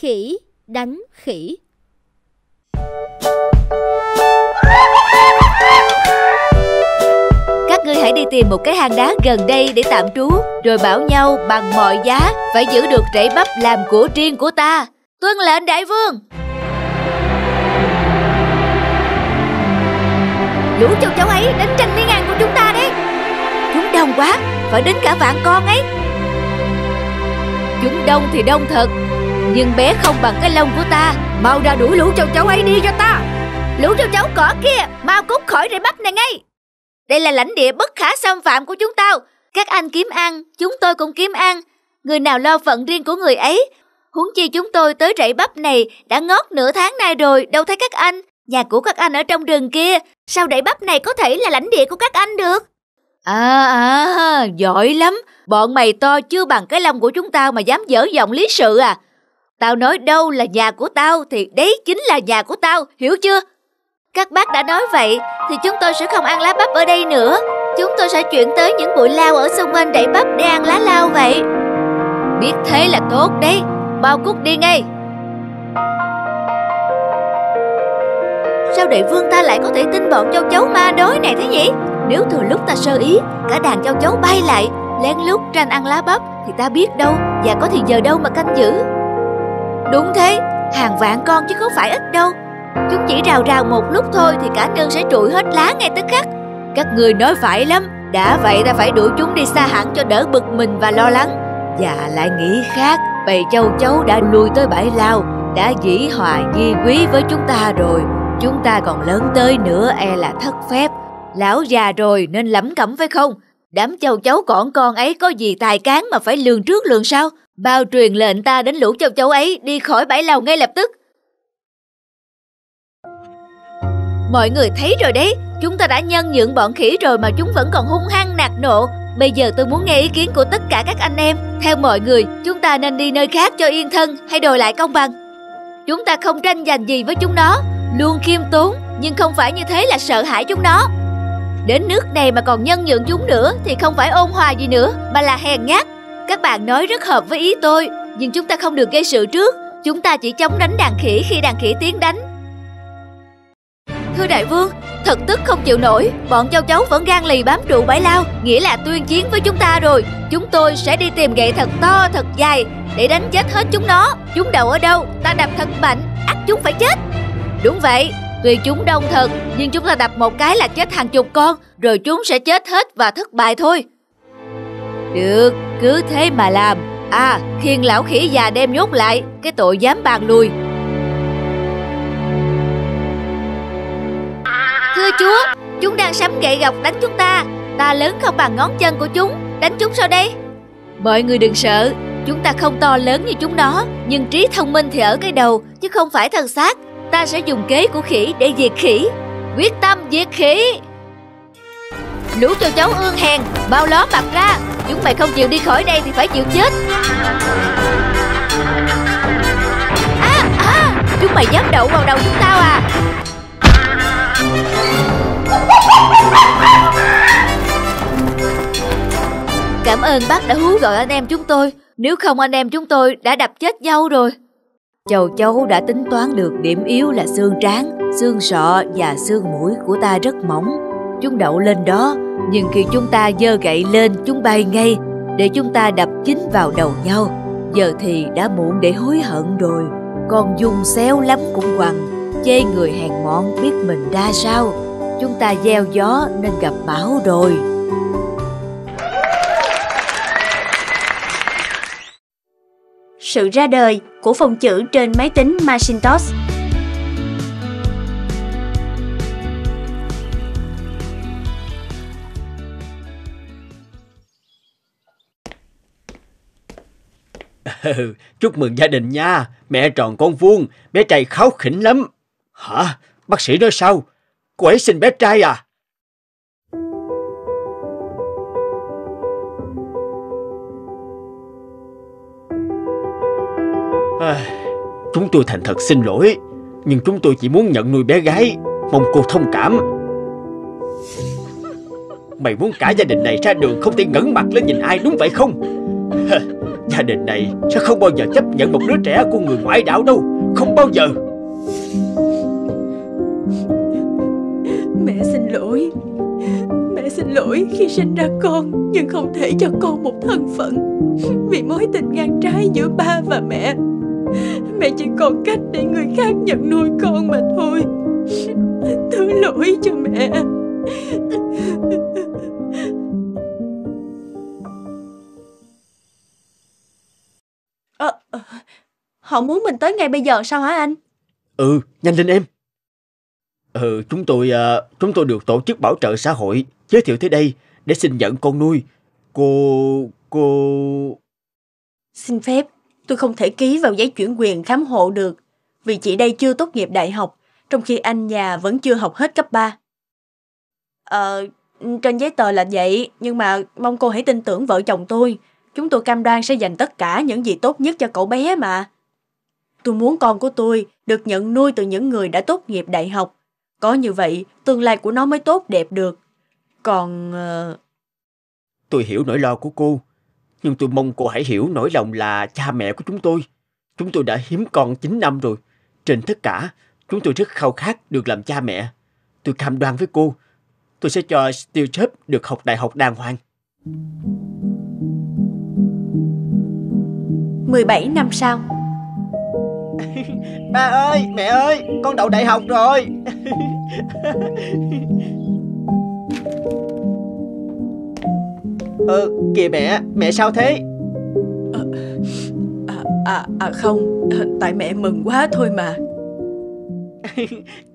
Khỉ, đánh khỉ. Các ngươi hãy đi tìm một cái hang đá gần đây để tạm trú, Rồi bảo nhau bằng mọi giá Phải giữ được rễ bắp làm của riêng của ta. Tuân lệnh đại vương! Lũ châu chấu ấy, đánh tranh miếng ăn của chúng ta đấy. Chúng đông quá, Phải đến cả vạn con ấy. Chúng đông thì đông thật. Nhưng bé không bằng cái lông của ta. Mau ra đuổi lũ châu chấu ấy đi cho ta. Lũ châu chấu cỏ kia, Mau cút khỏi rễ bắp này ngay. Đây là lãnh địa bất khả xâm phạm của chúng tao. Các anh kiếm ăn, Chúng tôi cũng kiếm ăn. Người nào lo phận riêng của người ấy? Huống chi chúng tôi tới rẫy bắp này Đã ngót nửa tháng nay rồi, Đâu thấy các anh? Nhà của các anh ở trong rừng kia, Sao rẫy bắp này có thể là lãnh địa của các anh được? À à Giỏi lắm. Bọn mày to chưa bằng cái lông của chúng tao Mà dám dở giọng lý sự à? Tao nói đâu là nhà của tao Thì đấy chính là nhà của tao, Hiểu chưa? Các bác đã nói vậy Thì chúng tôi sẽ không ăn lá bắp ở đây nữa. Chúng tôi sẽ chuyển tới những bụi lao Ở xung quanh đẩy bắp để ăn lá lao vậy. Biết thế là tốt đấy. Bao cút đi ngay. Sao đại vương ta lại có thể tin bọn châu chấu ma đói này thế nhỉ? Nếu thừa lúc ta sơ ý, Cả đàn châu chấu bay lại, Lén lút tranh ăn lá bắp Thì ta biết đâu Và có thì giờ đâu mà canh giữ. Đúng thế, Hàng vạn con chứ không phải ít đâu. Chúng chỉ rào rào một lúc thôi Thì cả nương sẽ trụi hết lá ngay tức khắc. Các người nói phải lắm, Đã vậy ta phải đuổi chúng đi xa hẳn cho đỡ bực mình và lo lắng. Và lại nghĩ khác, Bầy châu chấu đã lui tới bãi lao, Đã dĩ hòa di quý với chúng ta rồi. Chúng ta còn lớn tới nữa e là thất phép. Lão già rồi nên lẩm cẩm phải không? Đám châu chấu còn con ấy có gì tài cán mà phải lường trước lường sau? Bao truyền lệnh ta đến lũ châu chấu ấy, đi khỏi bãi lầu ngay lập tức. Mọi người thấy rồi đấy, Chúng ta đã nhân nhượng bọn khỉ rồi mà chúng vẫn còn hung hăng nạt nộ. Bây giờ tôi muốn nghe ý kiến của tất cả các anh em. Theo mọi người, chúng ta nên đi nơi khác cho yên thân hay đòi lại công bằng. Chúng ta không tranh giành gì với chúng nó, Luôn khiêm tốn, Nhưng không phải như thế là sợ hãi chúng nó. Đến nước này mà còn nhân nhượng chúng nữa Thì không phải ôn hòa gì nữa, Mà là hèn nhát. Các bạn nói rất hợp với ý tôi, Nhưng chúng ta không được gây sự trước. Chúng ta chỉ chống đánh đàn khỉ khi đàn khỉ tiến đánh. Thưa đại vương, Thật tức không chịu nổi. Bọn châu chấu vẫn gan lì bám trụ bãi lao, Nghĩa là tuyên chiến với chúng ta rồi. Chúng tôi sẽ đi tìm gậy thật to, thật dài, Để đánh chết hết chúng nó. Chúng đậu ở đâu? Ta đập thật mạnh, ắt chúng phải chết. Đúng vậy, Tuy chúng đông thật, Nhưng chúng ta đập một cái là chết hàng chục con, Rồi chúng sẽ chết hết và thất bại thôi. Được, Cứ thế mà làm. À thiên lão khỉ già đem nhốt lại, Cái tội dám bàn lùi. Thưa chúa, Chúng đang sắm gậy gọc đánh chúng ta. Ta lớn không bằng ngón chân của chúng, Đánh chúng sao đây? Mọi người đừng sợ, Chúng ta không to lớn như chúng nó, Nhưng trí thông minh thì ở cái đầu, Chứ không phải thân xác. Ta sẽ dùng kế của khỉ để diệt khỉ. Quyết tâm diệt khỉ! Lũ cho cháu ương hèn. Bao ló mặt ra. Chúng mày không chịu đi khỏi đây thì phải chịu chết. À à Chúng mày dám đậu vào đầu chúng tao à? Cảm ơn bác đã hú gọi anh em chúng tôi. Nếu không anh em chúng tôi đã đập chết nhau rồi. Châu chấu đã tính toán được điểm yếu là xương trán, xương sọ và xương mũi của ta rất mỏng. Chúng đậu lên đó, nhưng khi chúng ta giơ gậy lên chúng bay ngay để chúng ta đập chính vào đầu nhau. Giờ thì đã muộn để hối hận rồi. Còn dùng xéo lắm cũng quằn, chê người hèn mọn biết mình ra sao. Chúng ta gieo gió nên gặp bão rồi. Sự ra đời của phông chữ trên máy tính Macintosh. Chúc mừng gia đình nha, mẹ tròn con vuông, bé trai kháo khỉnh lắm. Hả? Bác sĩ nói sao? Cô ấy sinh bé trai à? À, chúng tôi thành thật xin lỗi, nhưng chúng tôi chỉ muốn nhận nuôi bé gái, mong cô thông cảm. Mày muốn cả gia đình này ra đường không thể ngẩng mặt lên nhìn ai đúng vậy không? Gia đình này sẽ không bao giờ chấp nhận một đứa trẻ của người ngoại đạo đâu. Không bao giờ. Mẹ xin lỗi. Mẹ xin lỗi khi sinh ra con, Nhưng không thể cho con một thân phận. Vì mối tình ngang trái giữa ba và mẹ. Mẹ chỉ còn cách để người khác nhận nuôi con mà thôi. Thứ lỗi cho mẹ. Ờ, Họ muốn mình tới ngay bây giờ sao hả anh? Ừ nhanh lên em Ừ chúng tôi à, Chúng tôi được tổ chức bảo trợ xã hội Giới thiệu tới đây để xin nhận con nuôi Cô... cô... Xin phép, tôi không thể ký vào giấy chuyển quyền khám hộ được vì chị đây chưa tốt nghiệp đại học, trong khi anh nhà vẫn chưa học hết cấp 3. Ờ, trên giấy tờ là vậy, nhưng mà mong cô hãy tin tưởng vợ chồng tôi. Chúng tôi cam đoan sẽ dành tất cả những gì tốt nhất cho cậu bé mà. Tôi muốn con của tôi được nhận nuôi từ những người đã tốt nghiệp đại học. Có như vậy, tương lai của nó mới tốt đẹp được. Còn... Ờ, tôi hiểu nỗi lo của cô Nhưng tôi mong cô hãy hiểu nỗi lòng là cha mẹ của chúng tôi Chúng tôi đã hiếm con 9 năm rồi Trên tất cả Chúng tôi rất khao khát được làm cha mẹ Tôi cam đoan với cô Tôi sẽ cho Steel Jobs được học đại học đàng hoàng 17 năm sau, Ba ơi, mẹ ơi, con đậu đại học rồi Ờ, kìa mẹ, mẹ sao thế? À, à, à không, tại mẹ mừng quá thôi mà.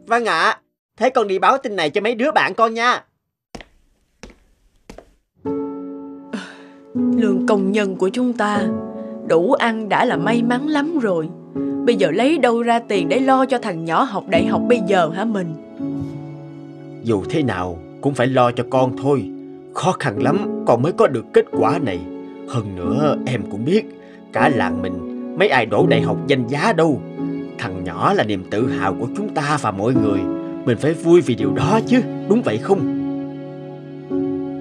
Vâng ạ, thế con đi báo tin này cho mấy đứa bạn con nha Lương công nhân của chúng ta đủ ăn đã là may mắn lắm rồi. Bây giờ lấy đâu ra tiền để lo cho thằng nhỏ học đại học bây giờ hả mình? Dù thế nào cũng phải lo cho con thôi. Khó khăn lắm con mới có được kết quả này. Hơn nữa em cũng biết Cả làng mình mấy ai đổ đại học danh giá đâu. Thằng nhỏ là niềm tự hào của chúng ta và mọi người. Mình phải vui vì điều đó chứ Đúng vậy không?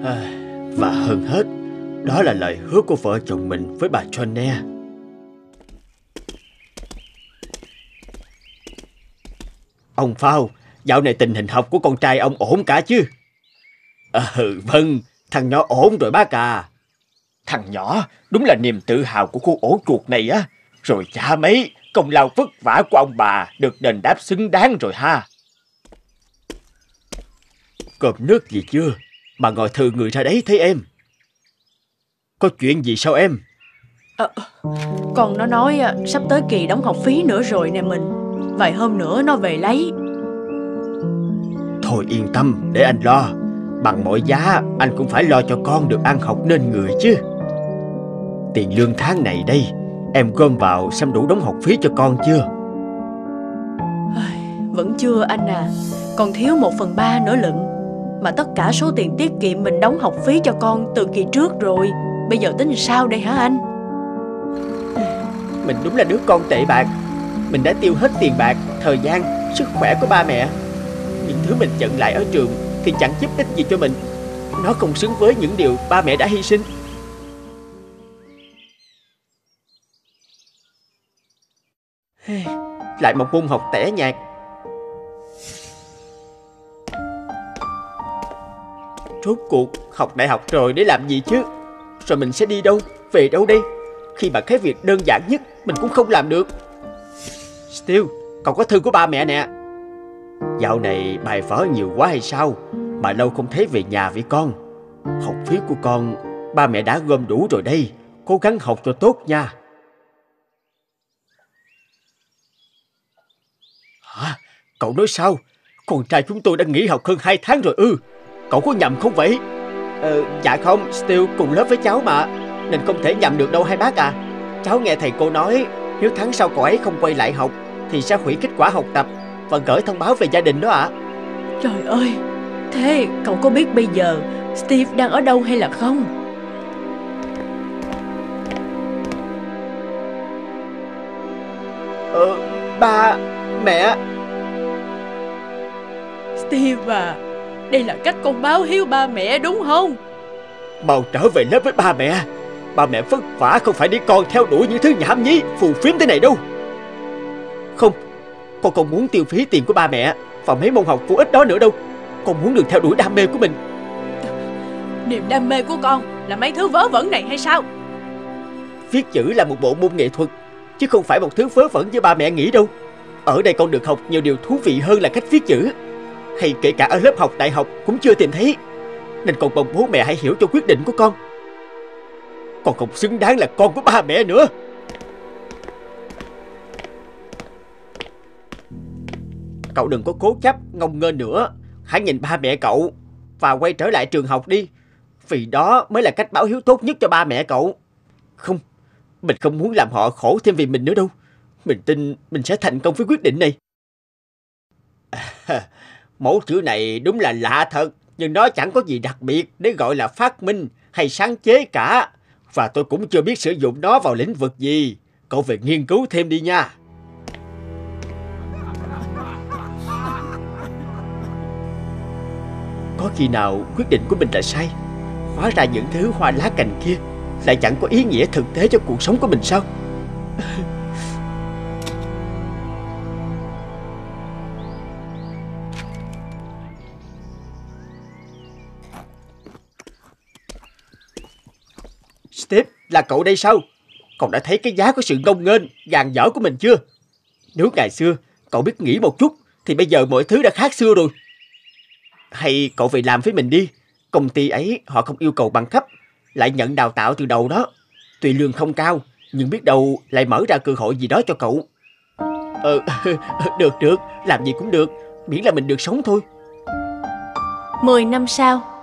À, Và hơn hết đó là lời hứa của vợ chồng mình với bà Johnne Ông Phao, Dạo này tình hình học của con trai ông ổn cả chứ? Ừ vâng Thằng nhỏ ổn rồi bác à. Thằng nhỏ, đúng là niềm tự hào của khu ổ chuột này á. Rồi cha mấy, Công lao vất vả của ông bà Được đền đáp xứng đáng rồi ha. Cơm nước gì chưa? Mà ngồi thừa người ra đấy, thấy em. Có chuyện gì sao em Còn nó nói à, sắp tới kỳ đóng học phí nữa rồi nè mình. Vài hôm nữa nó về lấy. Thôi yên tâm để anh lo Bằng mọi giá anh cũng phải lo cho con được ăn học nên người chứ Tiền lương tháng này đây Em gom vào xem đủ đóng học phí cho con chưa Vẫn chưa anh à. Còn thiếu một phần ba nữa lận. Mà tất cả số tiền tiết kiệm mình đóng học phí cho con từ kỳ trước rồi. Bây giờ tính sao đây hả anh? Mình đúng là đứa con tệ bạc. Mình đã tiêu hết tiền bạc, thời gian, sức khỏe của ba mẹ. Những thứ mình nhận lại ở trường Thì chẳng giúp ích gì cho mình. Nó không xứng với những điều ba mẹ đã hy sinh. Lại một môn học tẻ nhạt. Rốt cuộc học đại học rồi để làm gì chứ? Rồi mình sẽ đi đâu Về đâu đây? Khi mà cái việc đơn giản nhất Mình cũng không làm được. Steel, Còn có thư của ba mẹ nè. Dạo này bài vở nhiều quá hay sao? Mà lâu không thấy về nhà với con. Học phí của con Ba mẹ đã gom đủ rồi đây. Cố gắng học cho tốt nha. Hả? Cậu nói sao? Con trai chúng tôi đã nghỉ học hơn 2 tháng rồi ư. Cậu có nhầm không vậy? Ờ, dạ không, Steel cùng lớp với cháu mà. Nên không thể nhầm được đâu hai bác à. Cháu nghe thầy cô nói Nếu tháng sau cậu ấy không quay lại học Thì sẽ hủy kết quả học tập Và gửi thông báo về gia đình đó ạ. Trời ơi, thế cậu có biết bây giờ Steve đang ở đâu hay là không? Ờ, ba, mẹ. Steve à, đây là cách con báo hiếu ba mẹ đúng không? Mau trở về lớp với ba mẹ. Ba mẹ vất vả không phải để con theo đuổi những thứ nhảm nhí Phù phiếm thế này đâu. Không Con không muốn tiêu phí tiền của ba mẹ Vào mấy môn học vô ích đó nữa đâu. Con muốn được theo đuổi đam mê của mình. Niềm đam mê của con là mấy thứ vớ vẩn này hay sao? Viết chữ là một bộ môn nghệ thuật Chứ không phải một thứ vớ vẩn như ba mẹ nghĩ đâu. Ở đây con được học nhiều điều thú vị hơn là cách viết chữ hay kể cả ở lớp học, đại học cũng chưa tìm thấy. Nên con mong bố mẹ hãy hiểu cho quyết định của con. Con không xứng đáng là con của ba mẹ nữa. Cậu đừng có cố chấp, ngông nghênh nữa. Hãy nhìn ba mẹ cậu Và quay trở lại trường học đi. Vì đó mới là cách báo hiếu tốt nhất cho ba mẹ cậu. Không, Mình không muốn làm họ khổ thêm vì mình nữa đâu. Mình tin mình sẽ thành công với quyết định này. À, Mẫu chữ này đúng là lạ thật, Nhưng nó chẳng có gì đặc biệt Để gọi là phát minh hay sáng chế cả. Và tôi cũng chưa biết sử dụng nó vào lĩnh vực gì. Cậu về nghiên cứu thêm đi nha. Có khi nào quyết định của mình là sai? Hóa ra những thứ hoa lá cành kia Lại chẳng có ý nghĩa thực tế cho cuộc sống của mình sao? là cậu đây sao? Cậu đã thấy cái giá của sự ngông nghênh, vàng dở của mình chưa? Nếu ngày xưa cậu biết nghĩ một chút Thì bây giờ mọi thứ đã khác xưa rồi. Hay cậu về làm với mình đi. Công ty ấy họ không yêu cầu bằng cấp Lại nhận đào tạo từ đầu đó. Tuy lương không cao Nhưng biết đâu lại mở ra cơ hội gì đó cho cậu. Ờ, được được Làm gì cũng được Miễn là mình được sống thôi. 10 năm sau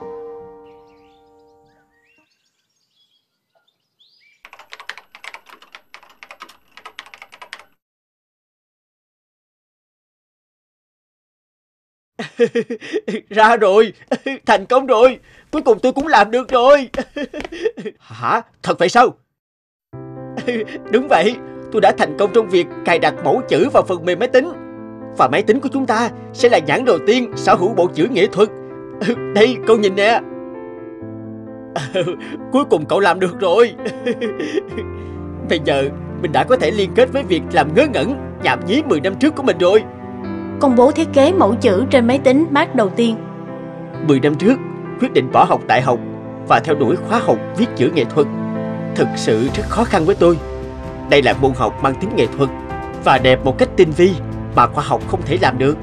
Ra rồi. Thành công rồi. Cuối cùng tôi cũng làm được rồi. Hả? Thật vậy sao? Đúng vậy. Tôi đã thành công trong việc cài đặt mẫu chữ vào phần mềm máy tính. Và máy tính của chúng ta sẽ là nhãn đầu tiên sở hữu bộ chữ nghệ thuật. Đây, cậu nhìn nè. Cuối cùng cậu làm được rồi. Bây giờ, mình đã có thể liên kết với việc làm ngớ ngẩn, Nhảm nhí 10 năm trước của mình rồi. Công bố thiết kế mẫu chữ trên máy tính Mac đầu tiên 10 năm trước, quyết định bỏ học đại học và theo đuổi khóa học viết chữ nghệ thuật. Thực sự rất khó khăn với tôi. Đây là môn học mang tính nghệ thuật và đẹp một cách tinh vi mà khoa học không thể làm được.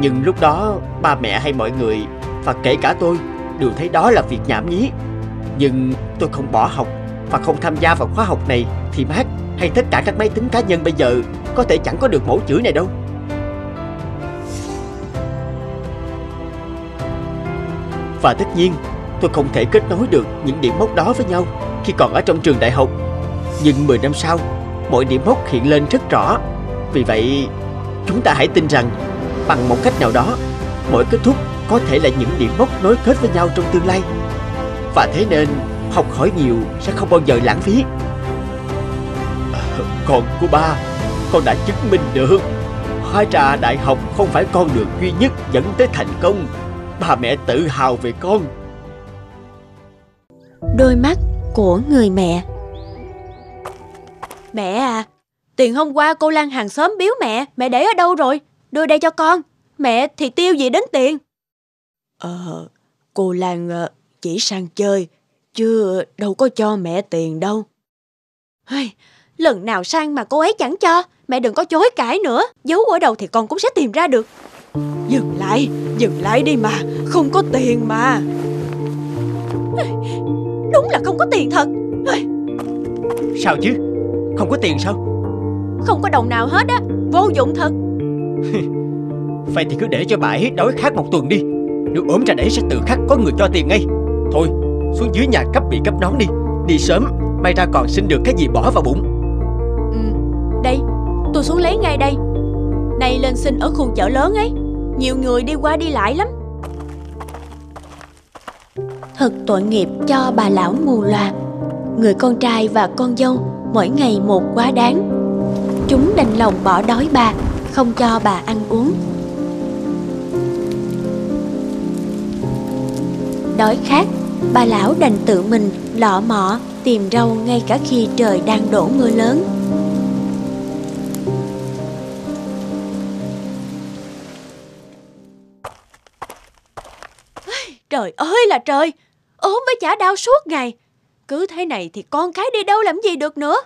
Nhưng lúc đó, ba mẹ hay mọi người, và kể cả tôi, đều thấy đó là việc nhảm nhí. Nhưng tôi không bỏ học và không tham gia vào khóa học này thì Mac hay tất cả các máy tính cá nhân bây giờ có thể chẳng có được mẫu chữ này đâu. Và tất nhiên tôi không thể kết nối được những điểm mốc đó với nhau khi còn ở trong trường đại học. Nhưng 10 năm sau, mọi điểm mốc hiện lên rất rõ. Vì vậy, chúng ta hãy tin rằng bằng một cách nào đó, mỗi kết thúc có thể là những điểm mốc nối kết với nhau trong tương lai. Và thế nên, học hỏi nhiều sẽ không bao giờ lãng phí. con của ba, con đã chứng minh được. Hóa ra đại học không phải con đường duy nhất dẫn tới thành công Ba mẹ tự hào về con. Đôi mắt của người mẹ. Mẹ à Tiền hôm qua cô Lan hàng xóm biếu mẹ Mẹ để ở đâu rồi? Đưa đây cho con. Mẹ thì tiêu gì đến tiền? Ờ Cô Lan ờ, chỉ sang chơi Chứ đâu có cho mẹ tiền đâu. Hey, Lần nào sang mà cô ấy chẳng cho Mẹ đừng có chối cãi nữa. Giấu ở đâu thì con cũng sẽ tìm ra được Dừng lại, dừng lại đi mà Không có tiền mà. Đúng là không có tiền thật. Sao chứ? Không có tiền sao? Không có đồng nào hết á Vô dụng thật. Vậy thì cứ để cho bà ấy đói khát một tuần đi. Nếu ốm ra đấy sẽ tự khắc có người cho tiền ngay. Thôi xuống dưới nhà cấp bị cấp nón đi. Đi sớm May ra còn xin được cái gì bỏ vào bụng. Ừ, Đây Tôi xuống lấy ngay đây. Này lên xin ở khu chợ lớn ấy nhiều người đi qua đi lại lắm. Thật tội nghiệp cho bà lão mù loà. Người con trai và con dâu mỗi ngày một quá đáng. Chúng đành lòng bỏ đói bà, Không cho bà ăn uống. Đói khát, bà lão đành tự mình lọ mọ tìm rau ngay cả khi trời đang đổ mưa lớn. Trời ơi là trời, ốm với chả đau suốt ngày. Cứ thế này thì con cái đi đâu làm gì được nữa.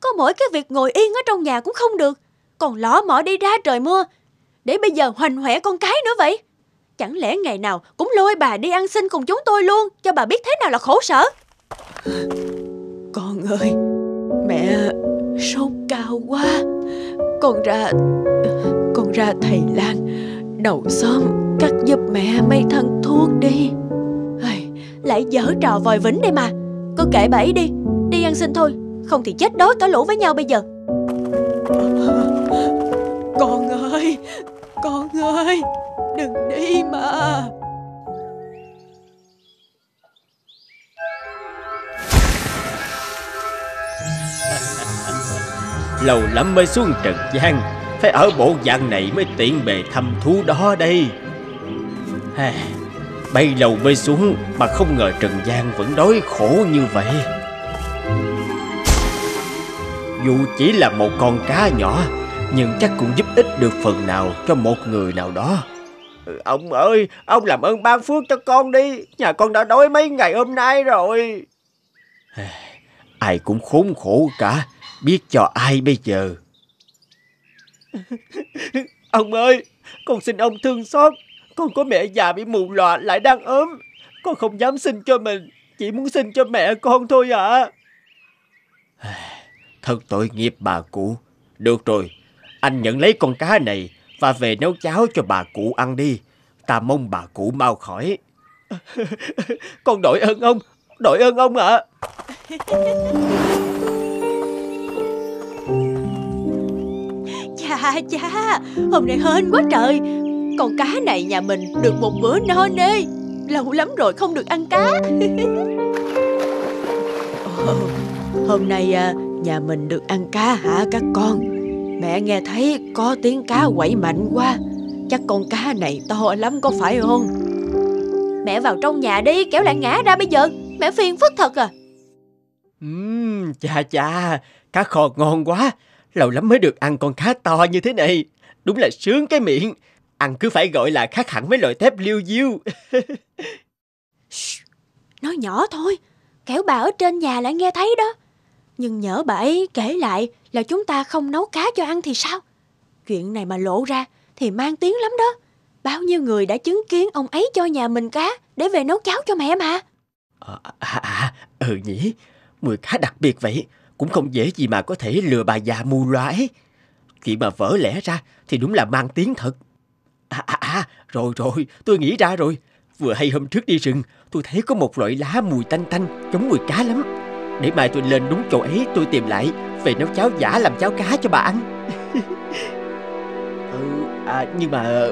Có mỗi cái việc ngồi yên ở trong nhà cũng không được, còn lỏ mỏ đi ra trời mưa. Để bây giờ hoành hoẹ con cái nữa vậy. Chẳng lẽ ngày nào cũng lôi bà đi ăn xin cùng chúng tôi luôn Cho bà biết thế nào là khổ sở Con ơi Mẹ sốt cao quá Con ra Con ra thầy Lan Đầu xóm cắt giúp mẹ mấy thân thuốc đi. Lại dở trò vòi vĩnh đây mà. Cứ kệ bà ấy đi Đi ăn xin thôi. Không thì chết đói cả lũ với nhau bây giờ. Con ơi Con ơi Đừng đi mà. Lâu lắm mới xuống Trần gian Phải ở bộ dạng này mới tiện bề thăm thú đó đây Bay lâu mới xuống Mà không ngờ Trần gian vẫn đói khổ như vậy Dù chỉ là một con cá nhỏ Nhưng chắc cũng giúp ích được phần nào cho một người nào đó Ừ, ông ơi, ông làm ơn ban phước cho con đi. Nhà con đã đói mấy ngày hôm nay rồi. Ai cũng khốn khổ cả. Biết cho ai bây giờ. ông ơi, con xin ông thương xót. Con có mẹ già bị mù lòa lại đang ốm. Con không dám xin cho mình. Chỉ muốn xin cho mẹ con thôi ạ. À. Thật tội nghiệp bà cụ. Được rồi, anh nhận lấy con cá này và về nấu cháo cho bà cụ ăn đi. Ta mong bà cụ mau khỏi. Con đội ơn ông, đội ơn ông ạ. À. Chà chà, hôm nay hên quá trời. Con cá này nhà mình được một bữa no nê. Lâu lắm rồi không được ăn cá. hôm nay à, nhà mình được ăn cá hả các con? Mẹ nghe thấy có tiếng cá quậy mạnh quá. Chắc con cá này to lắm có phải không? Mẹ vào trong nhà đi Kéo lại ngã ra bây giờ. Mẹ phiền phức thật à. Uhm, chà chà Cá kho ngon quá. Lâu lắm mới được ăn con cá to như thế này. Đúng là sướng cái miệng Ăn cứ phải gọi là khác hẳn mấy loại tép liêu diêu Nói nhỏ thôi Kéo bà ở trên nhà lại nghe thấy đó nhưng nhớ bà ấy kể lại là chúng ta không nấu cá cho ăn thì sao? Chuyện này mà lộ ra thì mang tiếng lắm đó. Bao nhiêu người đã chứng kiến ông ấy cho nhà mình cá để về nấu cháo cho mẹ mà. À, à, à ừ nhỉ, mùi cá đặc biệt vậy, cũng không dễ gì mà có thể lừa bà già mù loa ấy. Chuyện mà vỡ lẽ ra thì đúng là mang tiếng thật. À, à, à, rồi rồi, tôi nghĩ ra rồi. Vừa hay hôm trước đi rừng, tôi thấy có một loại lá mùi tanh tanh, giống mùi cá lắm. Để mai tôi lên đúng chỗ ấy tôi tìm lại Về nấu cháo giả làm cháo cá cho bà ăn ừ, à, Nhưng mà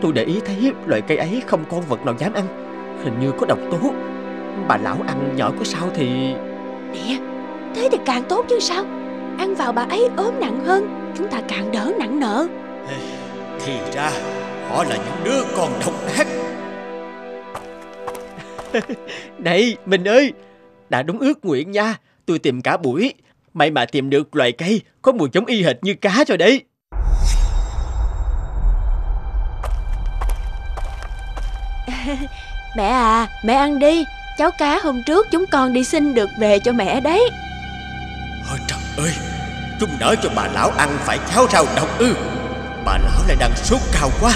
tôi để ý thấy loại cây ấy không con vật nào dám ăn Hình như có độc tố Bà lão ăn nhỏ có sao thì Nè Thế thì càng tốt chứ sao Ăn vào bà ấy ốm nặng hơn Chúng ta càng đỡ nặng nợ Thì ra họ là những đứa con độc ác Này mình ơi đã đúng ước nguyện nha. Tôi tìm cả buổi. May mà tìm được loài cây có mùi giống y hệt như cá rồi đấy. mẹ à, mẹ ăn đi. Cháu cá hôm trước chúng con đi xin được về cho mẹ đấy. Ôi trời ơi, chúng nỡ cho bà lão ăn phải cháo rau độc ư. Bà lão lại đang sốt cao quá.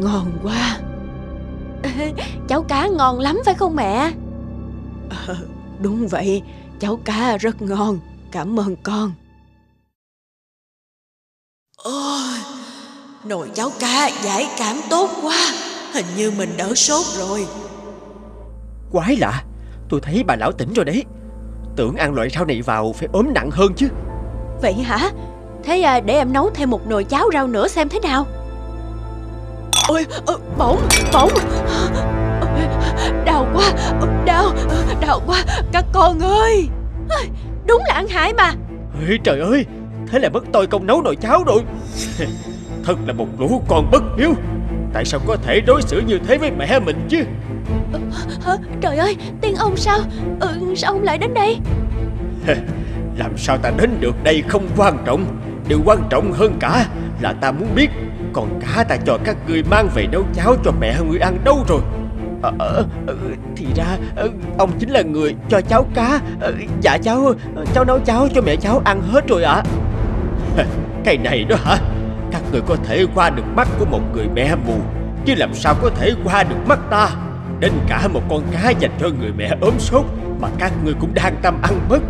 Ngon quá. cháu cá ngon lắm phải không mẹ? À, đúng vậy, cháu cá rất ngon. Cảm ơn con. Ôi, nồi cháo cá giải cảm tốt quá. Hình như mình đỡ sốt rồi. Quái lạ, tôi thấy bà lão tỉnh rồi đấy. Tưởng ăn loại rau này vào phải ốm nặng hơn chứ. Vậy hả? Thế à, để em nấu thêm một nồi cháo rau nữa xem thế nào. Ôi, bỗng, bỗng Đau quá, đau, đau quá Các con ơi Đúng là ăn hại mà Ê, Trời ơi, thế là mất tôi công nấu nồi cháo rồi Thật là một lũ con bất hiếu Tại sao có thể đối xử như thế với mẹ mình chứ Hả? Trời ơi, tiên ông sao? Ừ, sao ông lại đến đây? Làm sao ta đến được đây không quan trọng Điều quan trọng hơn cả là ta muốn biết còn cá ta cho các ngươi mang về nấu cháo cho mẹ ngươi ăn đâu rồi? À, à, Thì ra ông chính là người cho cháu cá. Dạ cháu cháu nấu cháo cho mẹ cháu ăn hết rồi ạ. À. Cái này đó hả? Các người có thể qua được mắt của một người mẹ mù Chứ làm sao có thể qua được mắt ta? Đến cả một con cá dành cho người mẹ ốm sốt Mà các người cũng đang tâm ăn mất.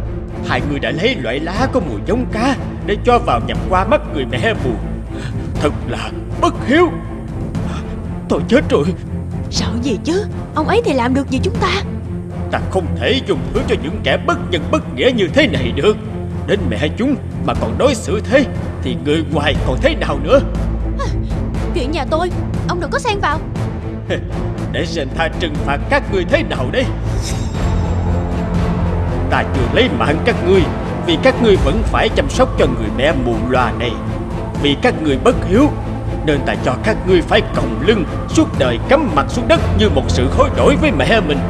Hai người đã lấy loại lá có mùi giống cá Để cho vào nhập qua mắt người mẹ mù. Thật là bất hiếu. Tôi chết rồi. Sợ gì chứ? Ông ấy thì làm được gì chúng ta? Ta không thể dùng thứ cho những kẻ bất nhân bất nghĩa như thế này được. Đến mẹ chúng mà còn đối xử thế Thì người ngoài còn thế nào nữa? Chuyện nhà tôi Ông đừng có xen vào. Để xem ta trừng phạt các người thế nào đấy. Ta chưa lấy mạng các ngươi Vì các ngươi vẫn phải chăm sóc cho người mẹ mù loà này Vì các ngươi bất hiếu Nên ta cho các ngươi phải còng lưng Suốt đời cắm mặt xuống đất Như một sự hối lỗi với mẹ mình.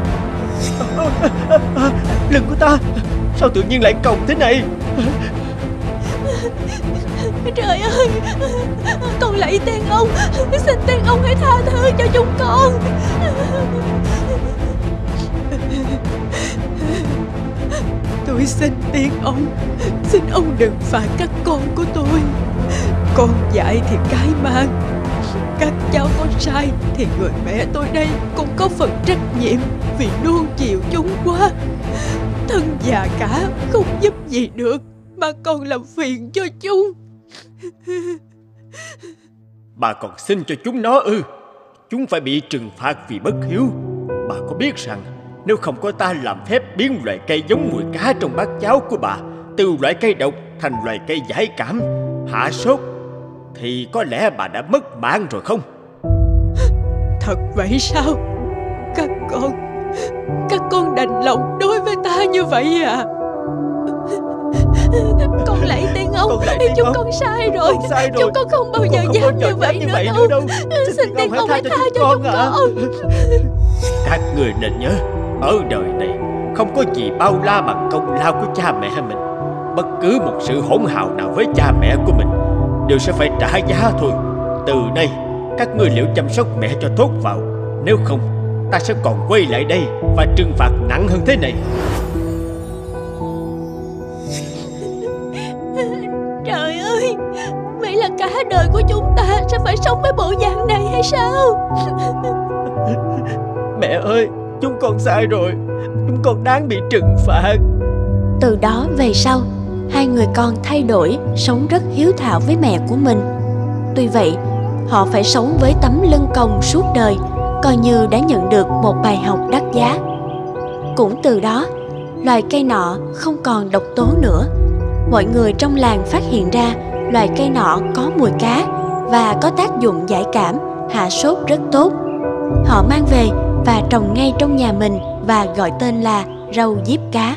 Lưng của ta Sao tự nhiên lại còng thế này? Trời ơi Con lạy tên ông Xin tên ông hãy tha thứ cho chúng con. Tôi xin tiên ông Xin ông đừng phạt các con của tôi con dạy thì cái mang. Các cháu có sai Thì người mẹ tôi đây cũng có phần trách nhiệm Vì nuông chiều chúng quá. Thân già cả Không giúp gì được Mà còn làm phiền cho chúng. Bà còn xin cho chúng nó ư. Chúng phải bị trừng phạt vì bất hiếu. Bà có biết rằng, Nếu không có ta làm phép biến loại cây giống mùi cá trong bát cháo của bà, Từ loại cây độc thành loại cây giải cảm, Hạ sốt thì có lẽ bà đã mất mạng rồi không? Thật vậy sao? Các con Các con đành lòng đối với ta như vậy à? Con lạy tiên ông con lạy chúng ông. con sai rồi con sai rồi. chúng con không bao giờ dám như vậy, như vậy nữa đâu, xin, xin ông hãy tha cho chúng con, à. con. Các người nên nhớ ở đời này không có gì bao la bằng công lao của cha mẹ mình. Bất cứ một sự hỗn hào nào với cha mẹ của mình đều sẽ phải trả giá thôi. Từ đây các ngươi liệu chăm sóc mẹ cho tốt vào. Nếu không ta sẽ còn quay lại đây và trừng phạt nặng hơn thế này. Cả đời của chúng ta sẽ phải sống với bộ dạng này hay sao? Mẹ ơi Chúng con sai rồi. Chúng con đáng bị trừng phạt. Từ đó về sau Hai người con thay đổi Sống rất hiếu thảo với mẹ của mình Tuy vậy Họ phải sống với tấm lưng còng suốt đời Coi như đã nhận được một bài học đắt giá Cũng từ đó Loài cây nọ không còn độc tố nữa Mọi người trong làng phát hiện ra loài cây nọ có mùi cá và có tác dụng giải cảm, hạ sốt rất tốt. Họ mang về và trồng ngay trong nhà mình và gọi tên là rau diếp cá.